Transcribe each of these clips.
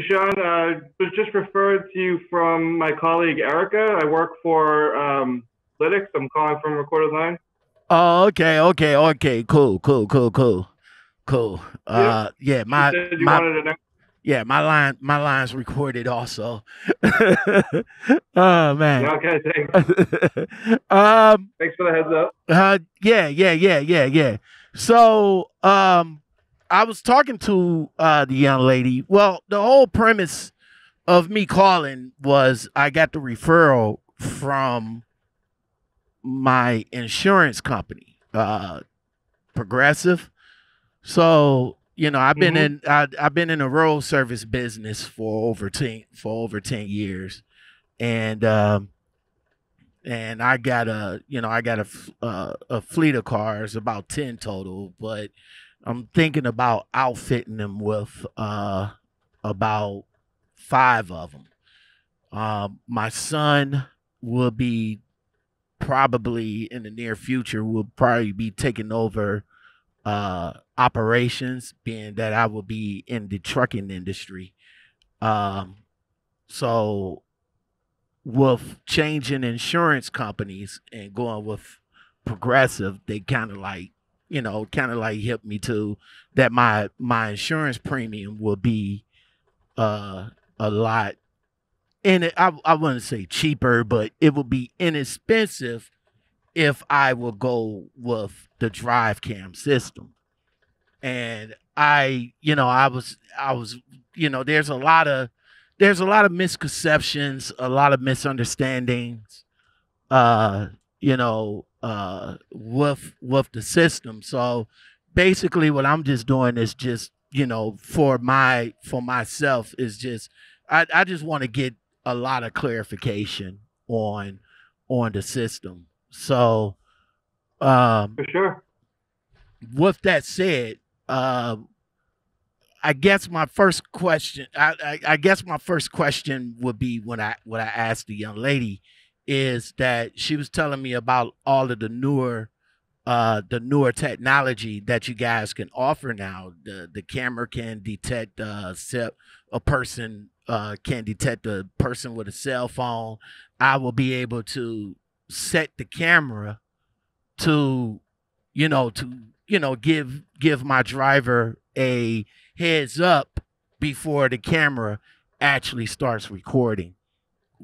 Sean, uh, was just referred to you from my colleague Erica. I work for um, Lytx. I'm calling from Recorded Line. Oh, okay, okay, okay. Cool, cool, cool, cool, cool. Uh, yeah, my you you my wanted to know. yeah, my line my line's recorded also. oh man. Okay, thanks. um. Thanks for the heads up. Uh. Yeah. Yeah. Yeah. Yeah. Yeah. So, um, I was talking to uh the young lady. Well, the whole premise of me calling was I got the referral from my insurance company, uh, Progressive. So you know, I've been Mhm. in I, I've been in the road service business for over ten for over ten years, and um, and I got a you know I got a uh, a fleet of cars, about ten total, but I'm thinking about outfitting them with uh about five of them. Uh, my son will be probably in the near future will probably be taking over uh operations being that I will be in the trucking industry. Um so with changing insurance companies and going with progressive, they kind of like, you know, kind of like hit me to that my my insurance premium will be uh a lot in it I, I wouldn't say cheaper, but it will be inexpensive if I will go with the drive cam system. And I, you know, I was I was, you know, there's a lot of there's a lot of misconceptions, a lot of misunderstandings, uh, you know, uh with with the system. So basically what I'm just doing is just, you know, for my for myself is just I, I just want to get a lot of clarification on on the system. So um For sure. with that said, um I guess my first question I, I, I guess my first question would be when I when I asked the young lady is that she was telling me about all of the newer uh the newer technology that you guys can offer now. The the camera can detect uh a person uh can detect a person with a cell phone. I will be able to set the camera to you know to you know give give my driver a heads up before the camera actually starts recording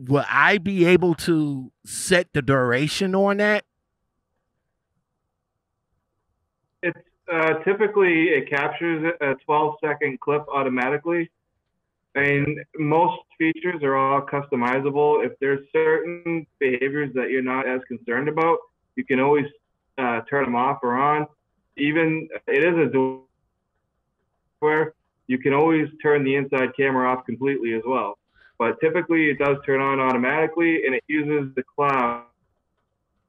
will i be able to set the duration on that It's uh, typically it captures a 12 second clip automatically. And most features are all customizable. If there's certain behaviors that you're not as concerned about, you can always uh, turn them off or on. Even it is a dual where you can always turn the inside camera off completely as well. But typically it does turn on automatically and it uses the cloud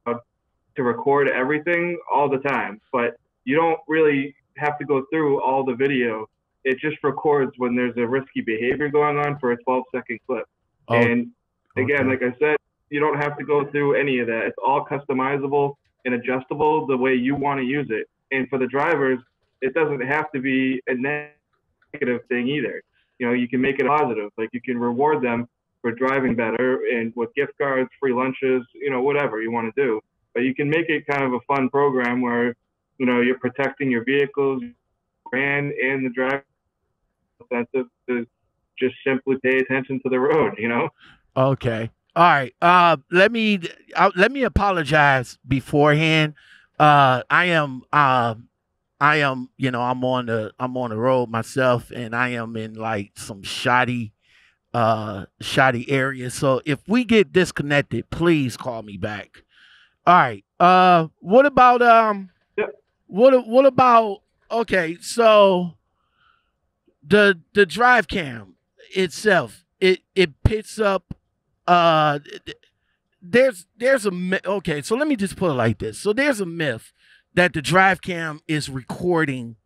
to record everything all the time. But you don't really have to go through all the video. It just records when there's a risky behavior going on for a 12 second clip. Oh, and again, okay. like I said, you don't have to go through any of that. It's all customizable and adjustable the way you want to use it. And for the drivers, it doesn't have to be a negative thing either. You know, you can make it positive. Like you can reward them for driving better and with gift cards, free lunches, you know, whatever you want to do. But you can make it kind of a fun program where, you know, you're protecting your vehicles, brand, and the driver incentive to just simply pay attention to the road, you know? Okay. All right. Uh, let me uh, let me apologize beforehand. Uh, I am uh, I am you know I'm on the I'm on the road myself, and I am in like some shoddy uh shoddy areas. So if we get disconnected, please call me back. All right. Uh, what about um, what what about okay? So the the drive cam itself it it picks up uh there's there's a okay so let me just put it like this so there's a myth that the drive cam is recording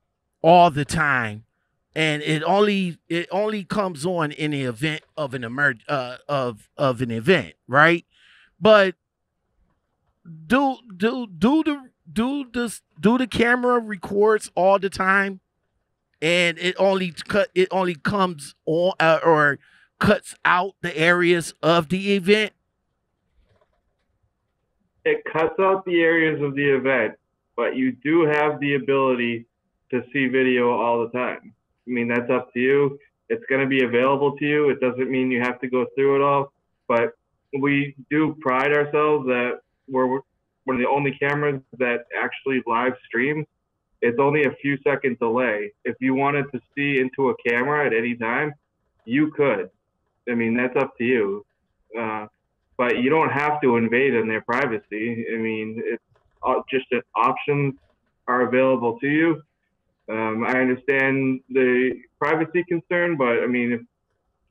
all the time. And it only it only comes on in the event of an emerg uh of of an event right? But do do do the do the do the camera records all the time? And it only cut it only comes on uh, or cuts out the areas of the event. It cuts out the areas of the event, but you do have the ability to see video all the time. I mean, that's up to you. It's going to be available to you. It doesn't mean you have to go through it all, but we do pride ourselves that we're one of the only cameras that actually live streams. It's only a few second delay. If you wanted to see into a camera at any time, you could. I mean, that's up to you. Uh, but you don't have to invade in their privacy. I mean, it's just that options are available to you. Um, I understand the privacy concern, but I mean, if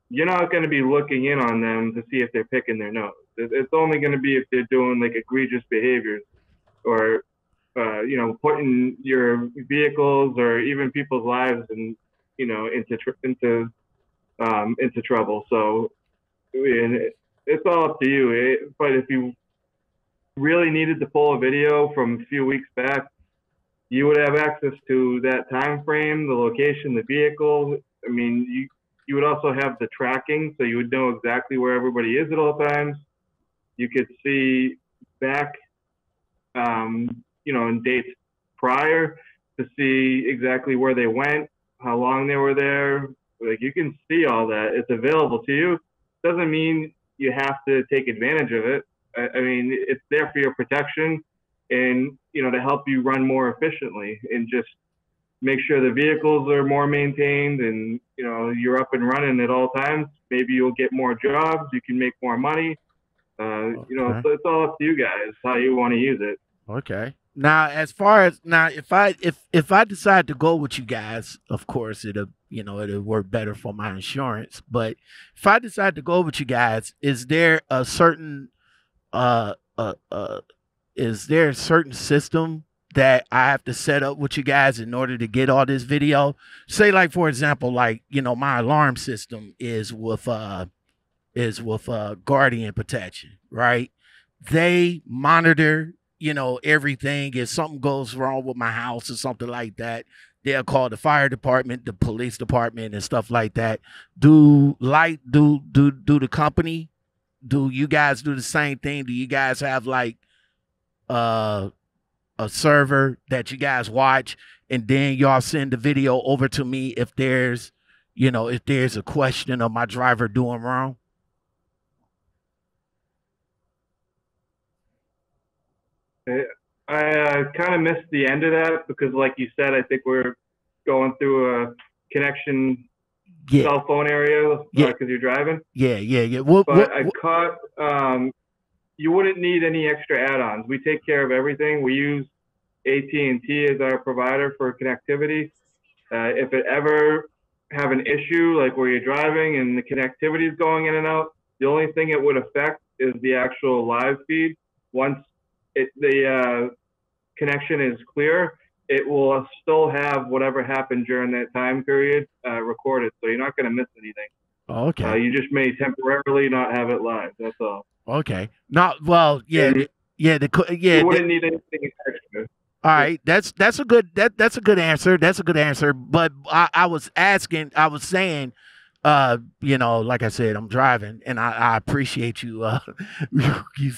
you're not going to be looking in on them to see if they're picking their nose. It's only going to be if they're doing like egregious behaviors or, uh, you know, putting your vehicles or even people's lives and, you know, into, tr- into, um, into trouble. So, it's all up to you. It, but if you really needed to pull a video from a few weeks back, you would have access to that time frame, the location, the vehicle. I mean, you you would also have the tracking, so you would know exactly where everybody is at all times. You could see back, um, you know, in dates prior to see exactly where they went, how long they were there. Like you can see all that. It's available to you. Doesn't mean you have to take advantage of it. I, I mean, it's there for your protection and, you know, to help you run more efficiently and just make sure the vehicles are more maintained and, you know, you're up and running at all times. Maybe you'll get more jobs. You can make more money. Uh, okay. You know, so it's all up to you guys how you want to use it. Okay. Now, as far as now, if I if if I decide to go with you guys, of course it'll you know it'll work better for my insurance. But if I decide to go with you guys, is there a certain uh uh uh is there a certain system that I have to set up with you guys in order to get all this video? Say like for example, like you know my alarm system is with uh is with uh Guardian Protection, right? They monitor you know, everything. If something goes wrong with my house or something like that, they'll call the fire department, the police department, and stuff like that. Do light do do do the company? Do you guys do the same thing? Do you guys have like uh a server that you guys watch and then y'all send the video over to me if there's you know if there's a question of my driver doing wrong? I uh, kind of missed the end of that because, like you said, I think we're going through a connection yeah. cell phone area because uh, yeah. uh, you're driving. Yeah, yeah, yeah. What, but what, I caught um, you wouldn't need any extra add-ons. We take care of everything. We use AT&T as our provider for connectivity. Uh, if it ever have an issue like where you're driving and the connectivity is going in and out, the only thing it would affect is the actual live feed. Once it, the uh, connection is clear, it will still have whatever happened during that time period uh, recorded. So you're not going to miss anything. Oh, okay. Uh, you just may temporarily not have it live. That's all. Okay. Not well. Yeah. The, yeah. The yeah. You wouldn't the, need anything extra. All right, that's that's a good that that's a good answer. That's a good answer. But I, I was asking, I was saying, uh, you know, like I said, I'm driving, and I, I appreciate you uh, you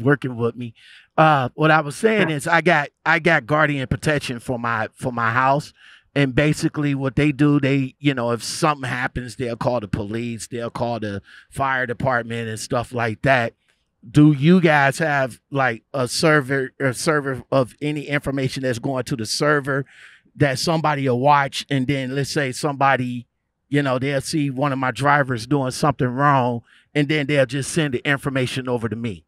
working with me. Uh, what I was saying is, I got I got guardian protection for my for my house, and basically what they do, they you know, if something happens, they'll call the police, they'll call the fire department and stuff like that. Do you guys have like a server a server of any information that's going to the server that somebody will watch, and then let's say somebody you know, they'll see one of my drivers doing something wrong and then they'll just send the information over to me.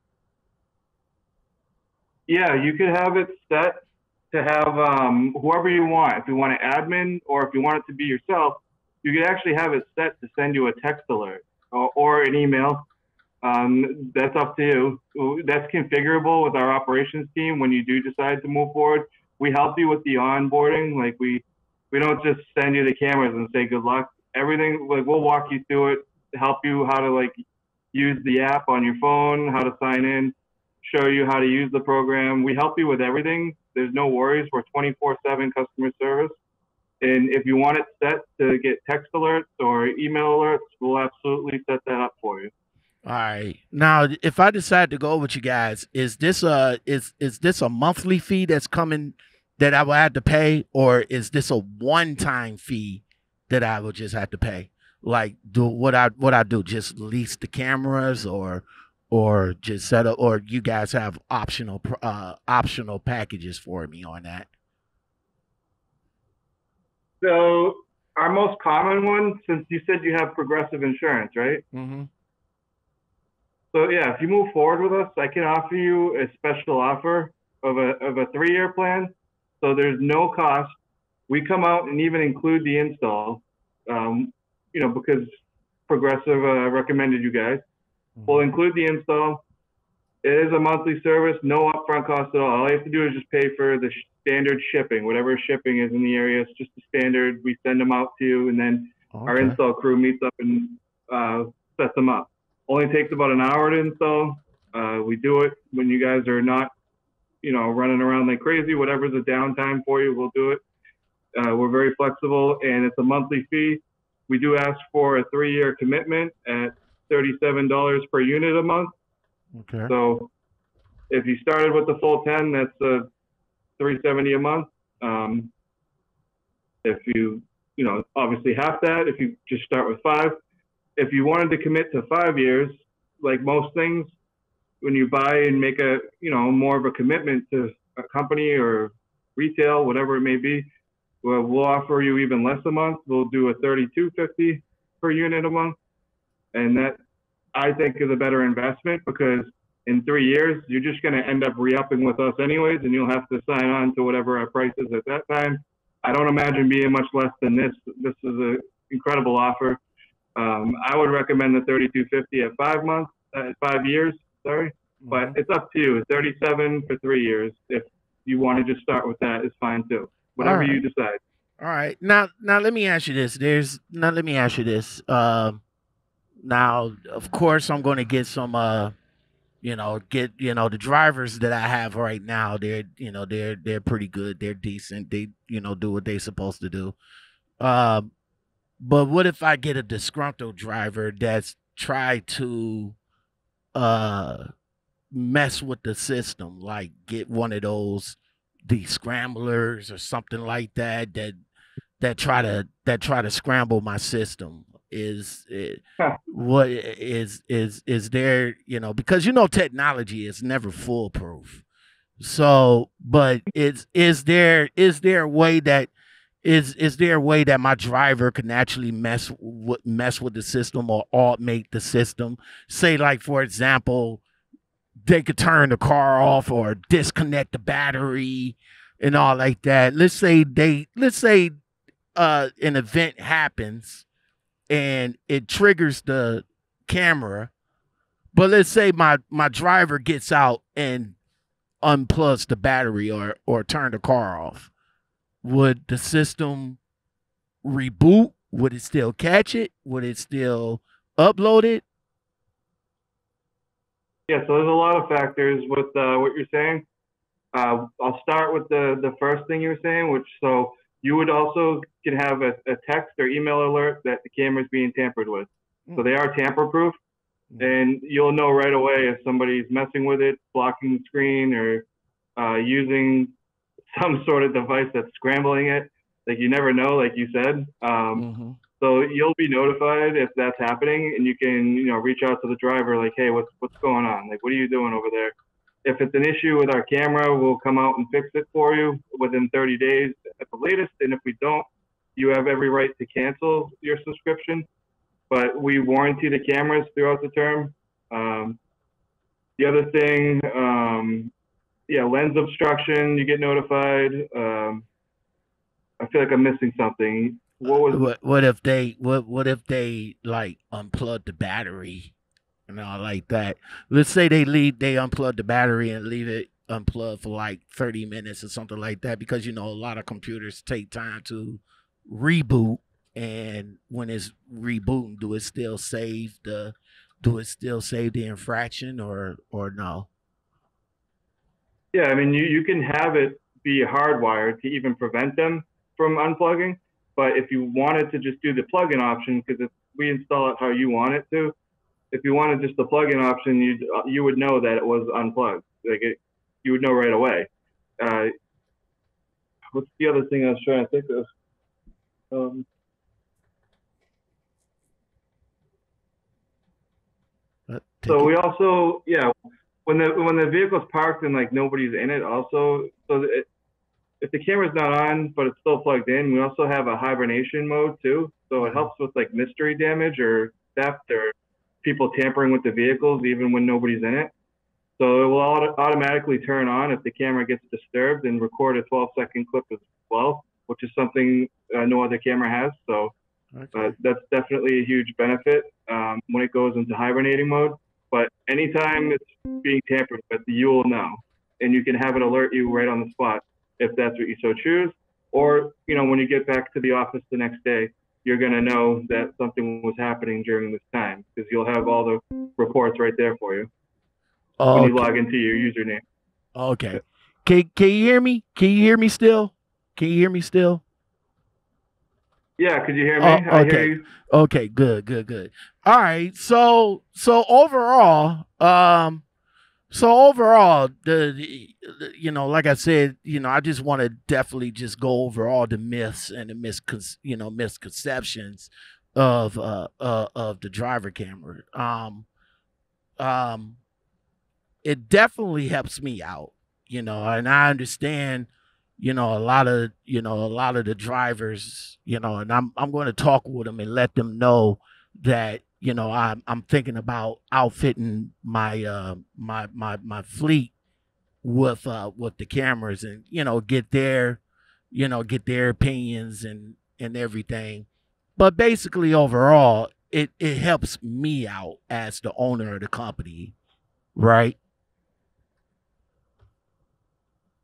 Yeah, you could have it set to have um, whoever you want. If you want an admin or if you want it to be yourself, you could actually have it set to send you a text alert or, or an email. Um, that's up to you. That's configurable with our operations team when you do decide to move forward. We help you with the onboarding. Like we, we don't just send you the cameras and say good luck everything like we'll walk you through it help you how to like use the app on your phone how to sign in show you how to use the program we help you with everything there's no worries we're 24 7 customer service And if you want it set to get text alerts or email alerts, we'll absolutely set that up for you. All right. Now, if I decide to go with you guys, is this a is is this a monthly fee that's coming that I will have to pay, or is this a one time fee that I will just have to pay? Like, do what I what I do? Just lease the cameras, or or just set up, or you guys have optional uh optional packages for me on that? So our most common one, since you said you have progressive insurance, right? Mm-hmm. So yeah, if you move forward with us, I can offer you a special offer of a of a three year plan. So there's no cost. We come out and even include the install. Um, you know, because Progressive uh, recommended you guys. Mm-hmm. We'll include the install. It is a monthly service, no upfront cost at all. All you have to do is just pay for the standard shipping, whatever shipping is in the area. It's just the standard. We send them out to you, and then okay. our install crew meets up and uh, sets them up. Only takes about an hour to install. Uh, we do it when you guys are not, you know, running around like crazy. Whatever's a downtime for you, we'll do it. Uh, we're very flexible, and it's a monthly fee. We do ask for a three-year commitment at thirty-seven dollars per unit a month. Okay. So if you started with the full ten, that's a three seventy a month. Um, if you, you know, obviously half that. If you just start with five, if you wanted to commit to five years, like most things, when you buy and make a, you know, more of a commitment to a company or retail, whatever it may be, well, we'll offer you even less a month. We'll do a thirty-two fifty per unit a month, and that I think is a better investment because in three years you're just going to end up re-upping with us anyways, and you'll have to sign on to whatever our price is at that time. I don't imagine being much less than this. This is an incredible offer. Um, I would recommend the 3250 at five months, uh, five years. Sorry, mm-hmm. but it's up to you. 37 for three years. If you want to just start with that, is fine too. Whatever right. you decide. All right. Now, now let me ask you this. There's now let me ask you this. Uh, now, of course, I'm going to get some. Uh, you know, get you know the drivers that I have right now. They're you know they're they're pretty good. They're decent. They you know do what they're supposed to do. Um, but what if I get a disgruntled driver that's tried to uh mess with the system, like get one of those the scramblers or something like that that that try to that try to scramble my system is it, huh. what is is is there you know because you know technology is never foolproof so but is is there is there a way that is is there a way that my driver can actually mess with mess with the system or automate the system? Say like for example, they could turn the car off or disconnect the battery and all like that. Let's say they let's say uh an event happens and it triggers the camera. But let's say my my driver gets out and unplugs the battery or or turn the car off would the system reboot? Would it still catch it? Would it still upload it? Yeah, so there's a lot of factors with uh, what you're saying. Uh, I'll start with the, the first thing you were saying, which so you would also can have a, a text or email alert that the camera is being tampered with. Mm. So they are tamper proof, mm. and you'll know right away if somebody's messing with it, blocking the screen, or uh, using some sort of device that's scrambling it. Like you never know, like you said. Um, mm-hmm. So you'll be notified if that's happening, and you can, you know, reach out to the driver, like, hey, what's what's going on? Like, what are you doing over there? If it's an issue with our camera, we'll come out and fix it for you within 30 days at the latest. And if we don't, you have every right to cancel your subscription. But we warranty the cameras throughout the term. Um, the other thing, um, yeah, lens obstruction, you get notified. Um, I feel like I'm missing something. What was what, what if they what what if they like unplug the battery and all like that? Let's say they leave they unplug the battery and leave it unplugged for like 30 minutes or something like that because you know a lot of computers take time to reboot and when it's rebooting do it still save the do it still save the infraction or or no yeah, I mean, you, you can have it be hardwired to even prevent them from unplugging. But if you wanted to just do the plug-in option, because if we install it how you want it to, if you wanted just the plug-in option, you you would know that it was unplugged. Like it, you would know right away. Uh, what's the other thing I was trying to think of? Um, Uh, so we also, yeah, when the when the vehicle's parked and like nobody's in it, also, so it, if the camera's not on but it's still plugged in, we also have a hibernation mode too. So it helps with like mystery damage or theft or people tampering with the vehicles even when nobody's in it. So it will auto- automatically turn on if the camera gets disturbed and record a 12 second clip as well, which is something uh, no other camera has. So Okay. uh, that's definitely a huge benefit um, when it goes into hibernating mode. But anytime it's being tampered with, you will know, and you can have it alert you right on the spot if that's what you so choose. Or you know, when you get back to the office the next day, you're gonna know that something was happening during this time because you'll have all the reports right there for you Oh, when you okay. log into your username. Okay. Can can you hear me? Can you hear me still? Can you hear me still? Yeah, could you hear me? Oh, I okay. hear you. Okay, good, good, good. All right. So so overall, um so overall, the, the you know, like I said, you know, I just want to definitely just go over all the myths and the miscon you know, misconceptions of uh, uh of the driver camera. Um um it definitely helps me out, you know, and I understand you know a lot of you know a lot of the drivers you know and i'm i'm going to talk with them and let them know that you know i'm i'm thinking about outfitting my uh my my my fleet with uh with the cameras and you know get their you know get their opinions and and everything but basically overall it it helps me out as the owner of the company right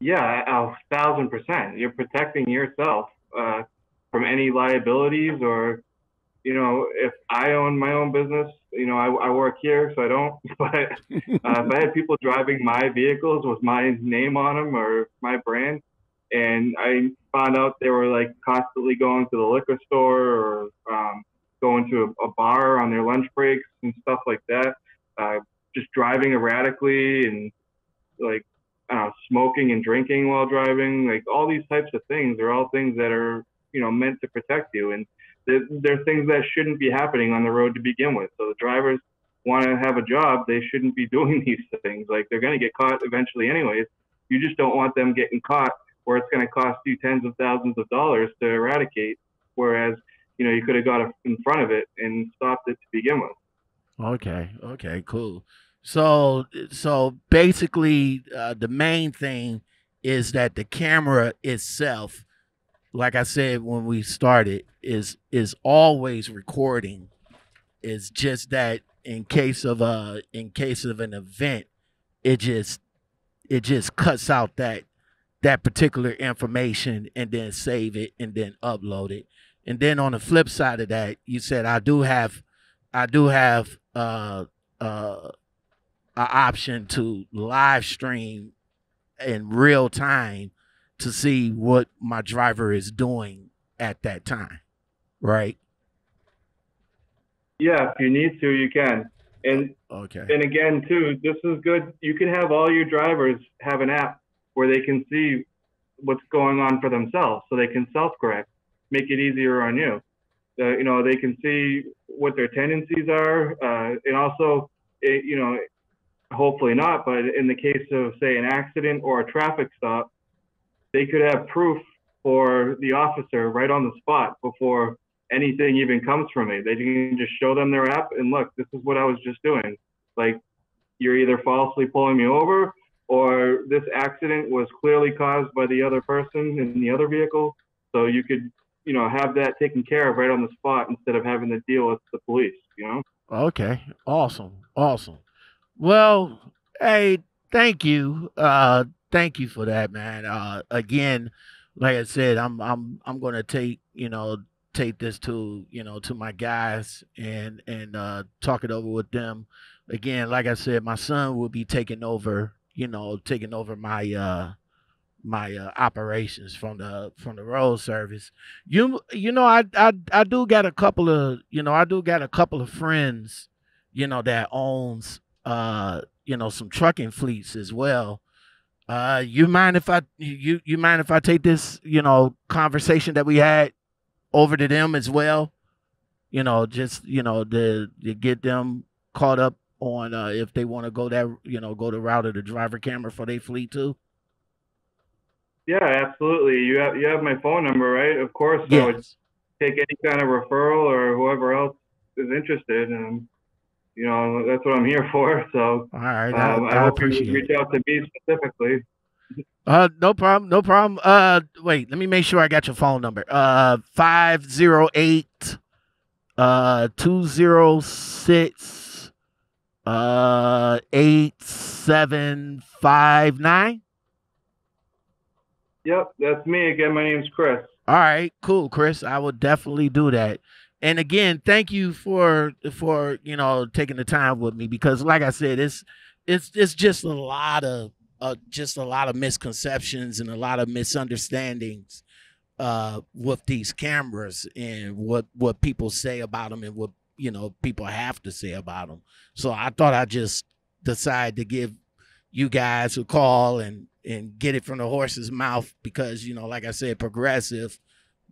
Yeah, a thousand percent. You're protecting yourself uh, from any liabilities, or you know, if I own my own business, you know, I, I work here, so I don't. But uh, if I had people driving my vehicles with my name on them or my brand, and I found out they were like constantly going to the liquor store or um, going to a, a bar on their lunch breaks and stuff like that, uh, just driving erratically and like uh, smoking and drinking while driving, like all these types of things are all things that are, you know, meant to protect you. And they're, they're things that shouldn't be happening on the road to begin with. So the drivers want to have a job. They shouldn't be doing these things. Like they're going to get caught eventually anyways. You just don't want them getting caught where it's going to cost you tens of thousands of dollars to eradicate. Whereas, you know, you could have got in front of it and stopped it to begin with. Okay. Okay. Cool. So so basically, uh, the main thing is that the camera itself, like I said when we started, is is always recording. It's just that in case of a in case of an event, it just it just cuts out that that particular information and then save it and then upload it. And then on the flip side of that, you said I do have I do have uh uh an option to live stream in real time to see what my driver is doing at that time. Right? Yeah, if you need to, you can. And Okay. and again, too, this is good. You can have all your drivers have an app where they can see what's going on for themselves, so they can self-correct, make it easier on you. Uh, you know, they can see what their tendencies are, uh, and also, it, you know, hopefully not, but in the case of say an accident or a traffic stop, they could have proof for the officer right on the spot before anything even comes from me. They can just show them their app and look, this is what I was just doing. Like you're either falsely pulling me over or this accident was clearly caused by the other person in the other vehicle. So you could, you know, have that taken care of right on the spot instead of having to deal with the police, you know? Okay. Awesome. Awesome. Well, hey, thank you. Uh thank you for that, man. Uh again, like I said, I'm I'm I'm gonna take, you know, take this to, you know, to my guys and and uh talk it over with them. Again, like I said, my son will be taking over, you know, taking over my uh my uh, operations from the from the road service. You you know I I I do got a couple of you know I do got a couple of friends you know that owns uh you know some trucking fleets as well. Uh, you mind if I you you mind if I take this you know conversation that we had over to them as well? You know, just you know to to get them caught up on uh, if they want to go that you know go the route of the driver camera for their fleet too. Yeah, absolutely. You have you have my phone number, right? Of course. I would Yes. take any kind of referral or whoever else is interested, and you know that's what I'm here for. So All right. I, um, I, I hope you appreciate reach it. out to me specifically. Uh, no problem. No problem. Uh, wait. Let me make sure I got your phone number. Uh, five zero eight, uh, two zero six, uh, eight seven five nine. Yep, that's me again. My name's Chris. All right, cool, Chris. I will definitely do that. And again, thank you for for you know taking the time with me because, like I said, it's it's it's just a lot of uh, just a lot of misconceptions and a lot of misunderstandings uh, with these cameras and what what people say about them and what you know people have to say about them. So I thought I'd just decide to give you guys a call and and get it from the horse's mouth because you know like i said progressive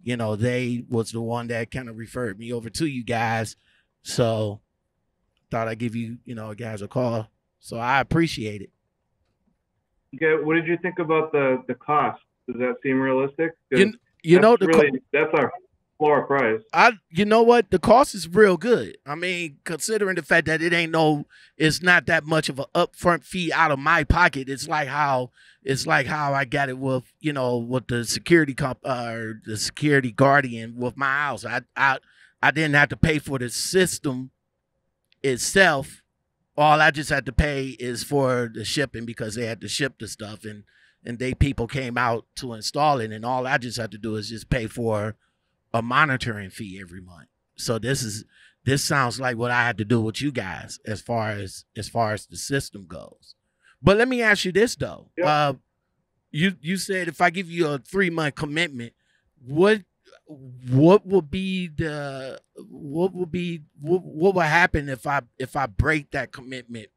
you know they was the one that kind of referred me over to you guys so thought i'd give you you know guys a call so i appreciate it Okay, what did you think about the the cost? Does that seem realistic? you, you know that's the co- that's our floor price. I you know what the cost is real good. I mean, considering the fact that it ain't no, it's not that much of an upfront fee out of my pocket. It's like how it's like how I got it with you know with the security comp uh, or the security guardian with my house. I I I didn't have to pay for the system itself. All I just had to pay is for the shipping because they had to ship the stuff and and they people came out to install it and all I just had to do is just pay for a monitoring fee every month. So this is this sounds like what I had to do with you guys as far as as far as the system goes. But let me ask you this though. Yeah. Uh you you said if I give you a 3 month commitment, what what will be the what will be what, what will happen if I if I break that commitment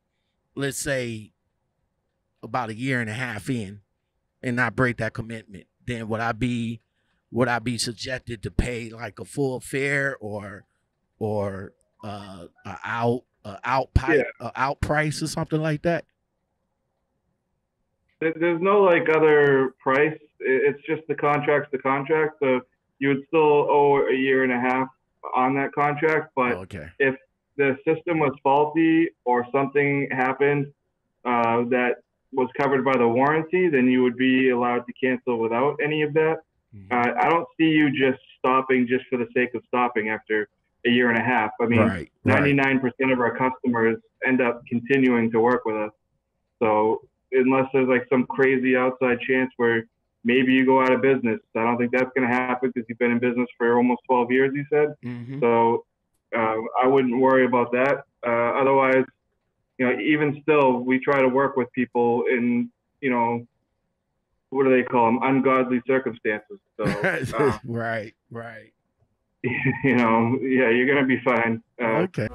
let's say about a year and a half in and not break that commitment then would I be would I be subjected to pay like a full fare or or uh a out a out pipe a out price or something like that? There's no like other price. It's just the contract's the contract. So you would still owe a year and a half on that contract, but okay. if the system was faulty or something happened uh, that was covered by the warranty, then you would be allowed to cancel without any of that. Mhm. Uh, I don't see you just stopping just for the sake of stopping after a year and a half. I mean, right. Right. 99% of our customers end up continuing to work with us. So unless there's like some crazy outside chance where maybe you go out of business, I don't think that's going to happen because you've been in business for almost 12 years, you said. Mhm. So uh, I wouldn't worry about that. Uh, otherwise, you know, even still, we try to work with people in, you know, what do they call them? Ungodly circumstances. So, uh, right, right. you know, yeah, you're going to be fine. Uh, Okay.